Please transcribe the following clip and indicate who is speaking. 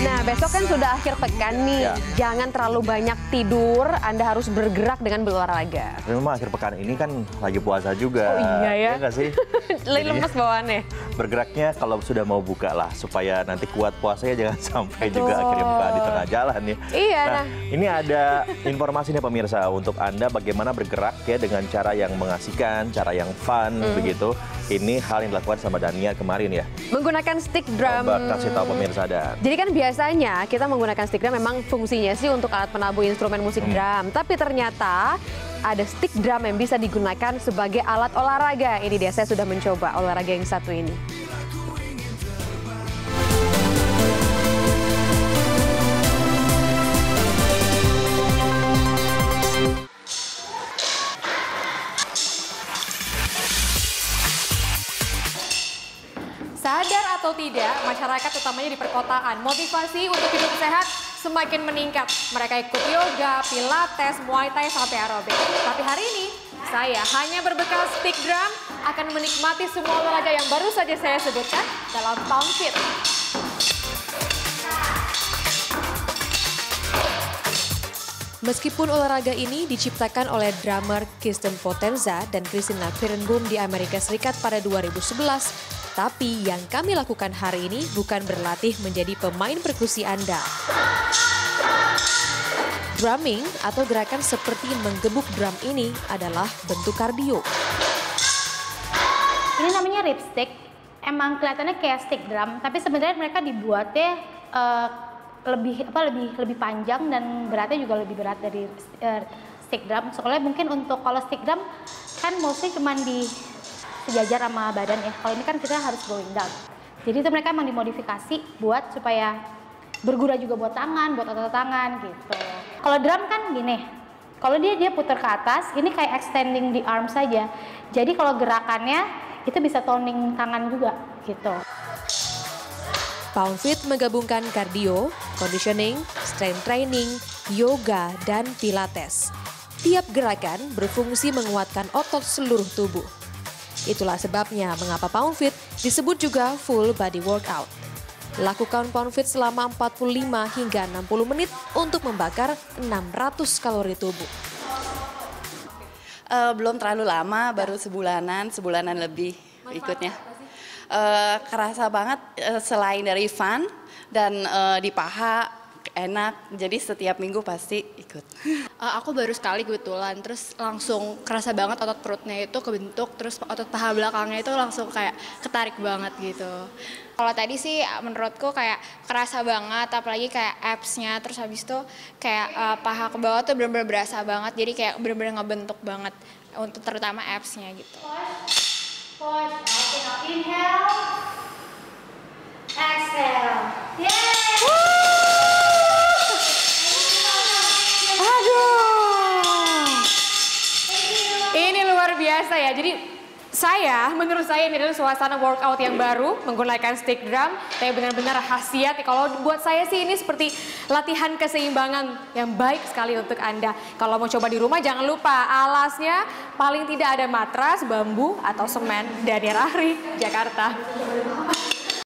Speaker 1: Nah, besok kan sudah akhir pekan nih.
Speaker 2: Ya.
Speaker 1: Jangan terlalu banyak tidur, Anda harus bergerak dengan berolahraga.
Speaker 2: Tapi memang akhir pekan ini kan lagi puasa juga.
Speaker 1: Oh iya ya?
Speaker 2: nggak sih?
Speaker 1: Lagi lemes bawaannya.
Speaker 2: Bergeraknya kalau sudah mau buka lah supaya nanti kuat puasanya jangan sampai juga
Speaker 1: Betul.
Speaker 2: akhirnya buka di tengah jalan ya.
Speaker 1: Iya,
Speaker 2: Nah,
Speaker 1: nah.
Speaker 2: ini ada informasi nih pemirsa untuk Anda bagaimana bergerak ya dengan cara yang mengasihkan, cara yang fun
Speaker 1: Mm.
Speaker 2: begitu. Ini hal yang dilakukan sama Dania kemarin ya.
Speaker 1: Menggunakan stick drum.
Speaker 2: Coba kasih tahu pemirsa Dan.
Speaker 1: Jadi kan biasanya kita menggunakan stick drum memang fungsinya sih untuk alat penabuh instrumen musik
Speaker 2: Hmm.
Speaker 1: drum. Tapi ternyata ada stick drum yang bisa digunakan sebagai alat olahraga. Ini dia, saya sudah mencoba olahraga yang satu ini.
Speaker 3: Sadar atau tidak, masyarakat utamanya di perkotaan, motivasi untuk hidup sehat semakin meningkat. Mereka ikut yoga, pilates, muay thai, sampai aerobik. Tapi hari ini, saya hanya berbekal stick drum akan menikmati semua olahraga yang baru saja saya sebutkan dalam Fit.
Speaker 4: Meskipun olahraga ini diciptakan oleh drummer Kirsten Potenza dan Christina Pirenboom di Amerika Serikat pada 2011, tapi yang kami lakukan hari ini bukan berlatih menjadi pemain perkusi Anda. Drumming atau gerakan seperti menggebuk drum ini adalah bentuk kardio.
Speaker 5: Ini namanya ripstick. Emang kelihatannya kayak stick drum, tapi sebenarnya mereka dibuatnya eh, lebih apa lebih lebih panjang dan beratnya juga lebih berat dari eh, stick drum. Soalnya mungkin untuk kalau stick drum kan mostly cuman di sejajar sama badan ya. Kalau ini kan kita harus going down. Jadi itu mereka emang dimodifikasi buat supaya berguna juga buat tangan, buat otot tangan gitu. Kalau drum kan gini, kalau dia dia putar ke atas, ini kayak extending the arm saja. Jadi kalau gerakannya itu bisa toning tangan juga gitu.
Speaker 4: Pound Fit menggabungkan kardio, conditioning, strength training, yoga, dan pilates. Tiap gerakan berfungsi menguatkan otot seluruh tubuh. Itulah sebabnya mengapa Pound Fit disebut juga full body workout. Lakukan Pound Fit selama 45 hingga 60 menit untuk membakar 600 kalori tubuh.
Speaker 6: Eh, belum terlalu lama, baru sebulanan, sebulanan lebih ikutnya. Eh, kerasa banget eh, selain dari fun dan eh, di paha enak, jadi setiap minggu pasti ikut.
Speaker 7: Uh, aku baru sekali kebetulan, terus langsung kerasa banget otot perutnya itu kebentuk, terus otot paha belakangnya itu langsung kayak ketarik banget gitu. Kalau tadi sih menurutku kayak kerasa banget, apalagi kayak abs-nya, terus habis itu kayak uh, paha ke bawah tuh bener-bener berasa banget, jadi kayak bener-bener ngebentuk banget untuk terutama abs-nya gitu.
Speaker 5: Push, open up, inhale, exhale. Yeay!
Speaker 3: Biasa ya. Jadi saya, menurut saya ini adalah suasana workout yang baru menggunakan stick drum. Tapi benar-benar khasiat. Kalau buat saya sih ini seperti latihan keseimbangan yang baik sekali untuk Anda. Kalau mau coba di rumah jangan lupa alasnya paling tidak ada matras, bambu, atau semen. Daniel Ahri, Jakarta.